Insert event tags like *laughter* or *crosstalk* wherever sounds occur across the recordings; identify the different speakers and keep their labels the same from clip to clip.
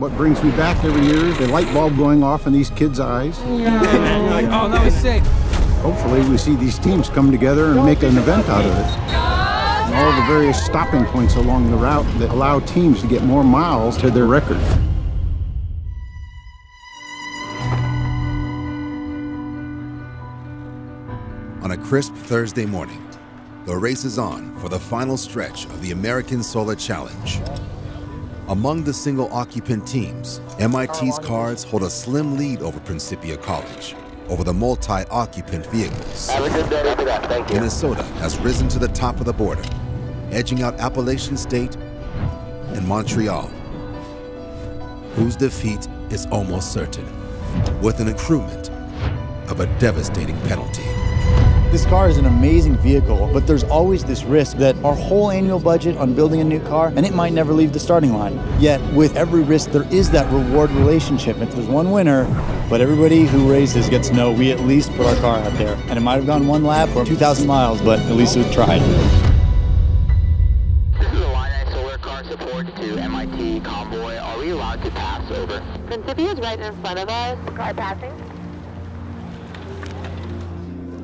Speaker 1: What brings me back every year is the light bulb going off in these kids' eyes.
Speaker 2: like, oh, no, he's sick.
Speaker 1: Hopefully, we see these teams come together and make an event out of it. And all the various stopping points along the route that allow teams to get more miles to their record.
Speaker 3: On a crisp Thursday morning, the race is on for the final stretch of the American Solar Challenge. Among the single occupant teams, MIT's oh, cars hold a slim lead over Principia College over the multi occupant vehicles.
Speaker 4: Have a good day. Thank you.
Speaker 3: Minnesota has risen to the top of the border, edging out Appalachian State and Montreal, whose defeat is almost certain, with an accruement of a devastating penalty.
Speaker 5: This car is an amazing vehicle, but there's always this risk that our whole annual budget on building a new car, and it might never leave the starting line. Yet, with every risk, there is that reward relationship. If there's one winner, but everybody who races gets to know we at least put our car out there. And it might have gone one lap or 2,000 miles, but at least we tried.
Speaker 4: This is Illini Solar Car Support to MIT Convoy. Are we allowed to pass over?
Speaker 6: Principia is right in front of us. Car passing.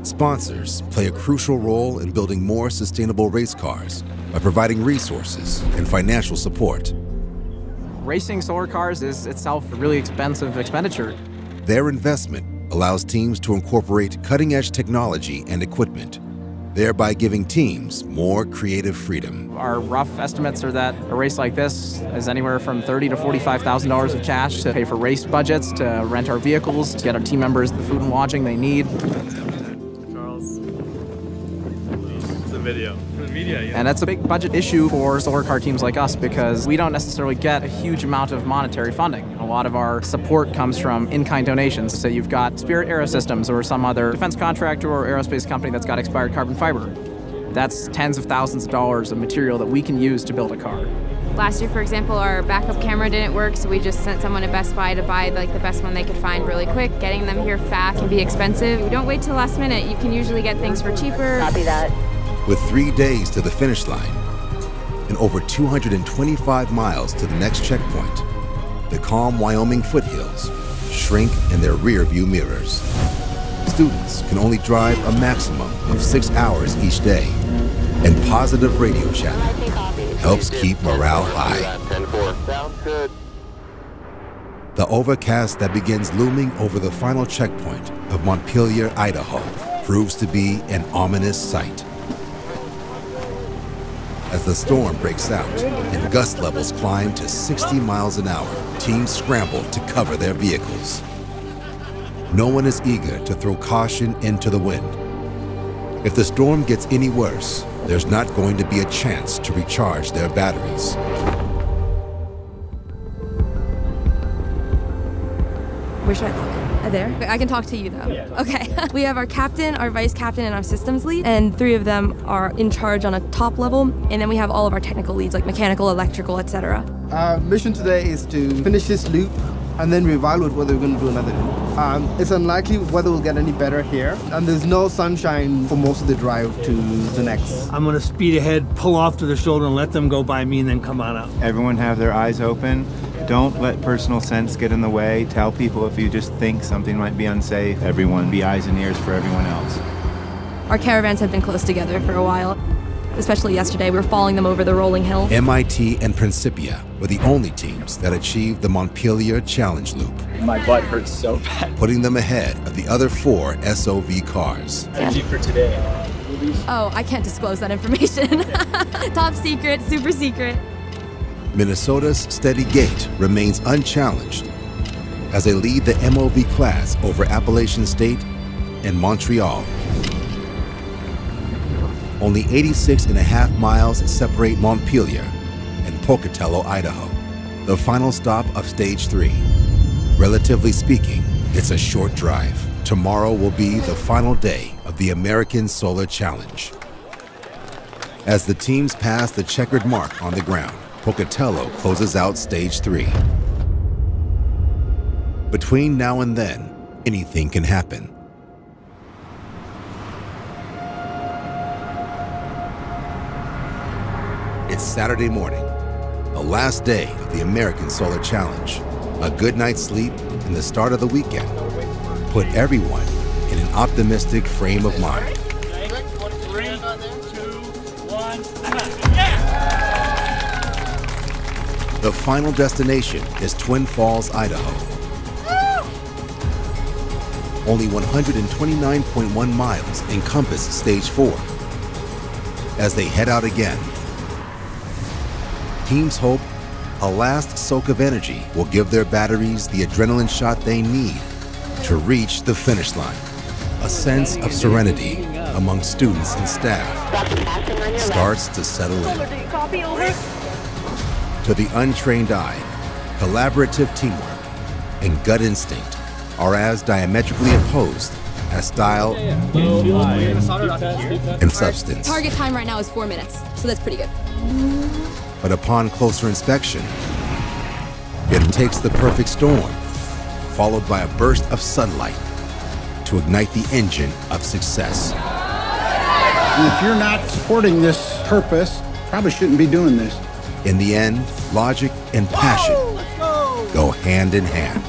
Speaker 3: Sponsors play a crucial role in building more sustainable race cars by providing resources and financial support.
Speaker 2: Racing solar cars is itself a really expensive expenditure.
Speaker 3: Their investment allows teams to incorporate cutting edge technology and equipment, thereby giving teams more creative freedom.
Speaker 2: Our rough estimates are that a race like this is anywhere from thirty to forty-five thousand dollars of cash to pay for race budgets, to rent our vehicles, to get our team members the food and lodging they need.
Speaker 7: It's a video. The media, yeah.
Speaker 2: And that's a big budget issue for solar car teams like us because we don't necessarily get a huge amount of monetary funding. A lot of our support comes from in-kind donations. So you've got Spirit Aerosystems or some other defense contractor or aerospace company that's got expired carbon fiber. That's tens of thousands of dollars of material that we can use to build a car.
Speaker 8: Last year, for example, our backup camera didn't work, so we just sent someone to Best Buy to buy like the best one they could find really quick. Getting them here fast can be expensive. You don't wait till last minute. You can usually get things for cheaper.
Speaker 6: Copy that.
Speaker 3: With three days to the finish line and over 225 miles to the next checkpoint, the calm Wyoming foothills shrink in their rear view mirrors. Students can only drive a maximum of six hours each day, and positive radio chatter helps keep morale high.
Speaker 4: 10-4. Sounds good.
Speaker 3: The overcast that begins looming over the final checkpoint of Montpelier, Idaho, proves to be an ominous sight. As the storm breaks out and gust levels climb to 60 miles an hour, teams scramble to cover their vehicles. No one is eager to throw caution into the wind. If the storm gets any worse, there's not going to be a chance to recharge their batteries.
Speaker 8: Should I There? I can talk to you though. Okay. *laughs* we have our captain, our vice captain, and our systems lead, and three of them are in charge on a top level, and then we have all of our technical leads like mechanical, electrical, etc.
Speaker 9: Our mission today is to finish this loop and then we evaluate whether we're going to do another loop. Um, it's unlikely weather will get any better here, and there's no sunshine for most of the drive to the next.
Speaker 7: I'm gonna speed ahead, pull off to the shoulder, and let them go by me, and then come on out.
Speaker 10: Everyone have their eyes open. Don't let personal sense get in the way. Tell people if you just think something might be unsafe. Everyone be eyes and ears for everyone else.
Speaker 8: Our caravans have been close together for a while, especially yesterday. We were following them over the rolling hill.
Speaker 3: MIT and Principia were the only teams that achieved the Montpelier Challenge Loop,
Speaker 5: My butt hurts so bad.
Speaker 3: putting them ahead of the other four SOV cars.
Speaker 5: Energy for today.
Speaker 8: Oh, I can't disclose that information. *laughs* top secret, super secret.
Speaker 3: Minnesota's steady gait remains unchallenged as they lead the MOV class over Appalachian State and Montreal. Only 86 and a half miles separate Montpelier and Pocatello, Idaho, the final stop of Stage 3. Relatively speaking, it's a short drive. Tomorrow will be the final day of the American Solar Challenge. As the teams pass the checkered mark on the ground, Pocatello closes out Stage 3. Between now and then, anything can happen. It's Saturday morning, the last day of the American Solar Challenge, a good night's sleep and the start of the weekend put everyone in an optimistic frame of mind. The final destination is Twin Falls, Idaho. Only 129.1 miles encompass Stage 4. As they head out again, teams hope a last soak of energy will give their batteries the adrenaline shot they need to reach the finish line. A sense of serenity among students and staff starts to settle in. To the untrained eye, collaborative teamwork and gut instinct are as diametrically opposed as style and substance.
Speaker 11: Target time right now is four minutes, so that's pretty good.
Speaker 3: But upon closer inspection, it takes the perfect storm, followed by a burst of sunlight to ignite the engine of success.
Speaker 1: And if you're not supporting this purpose, probably shouldn't be doing this.
Speaker 3: In the end, logic and passion go hand in hand.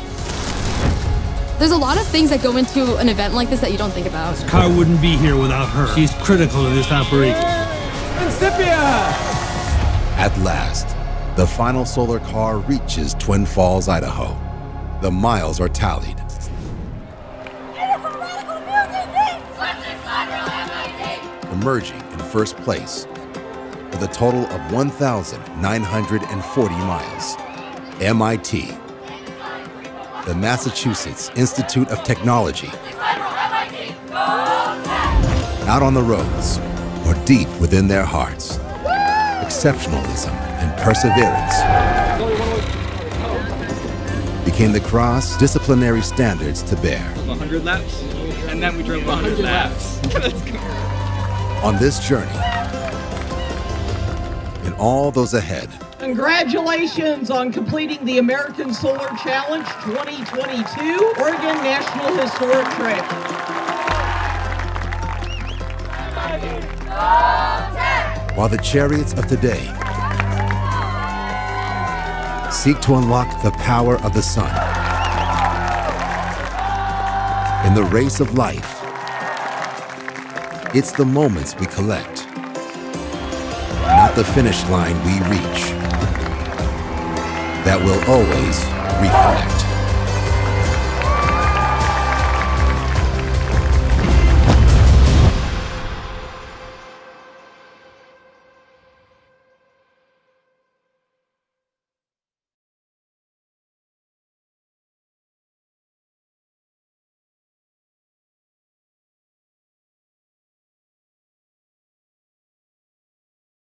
Speaker 11: There's a lot of things that go into an event like this that you don't think about.
Speaker 7: Car wouldn't be here without her. She's critical to this operation.
Speaker 3: At last, the final solar car reaches Twin Falls, Idaho. The miles are tallied. Emerging in first place with a total of 1,940 miles. MIT, the Massachusetts Institute of Technology, out on the roads or deep within their hearts. Exceptionalism and perseverance became the cross disciplinary standards to bear.
Speaker 12: 100 laps, and then we drove 100 laps. *laughs*
Speaker 3: On this journey, and all those ahead,
Speaker 13: Congratulations on completing the American Solar Challenge 2022 Oregon National Historic Trail.
Speaker 3: While the chariots of today seek to unlock the power of the sun. In the race of life, it's the moments we collect, not the finish line we reach, that will always reconnect.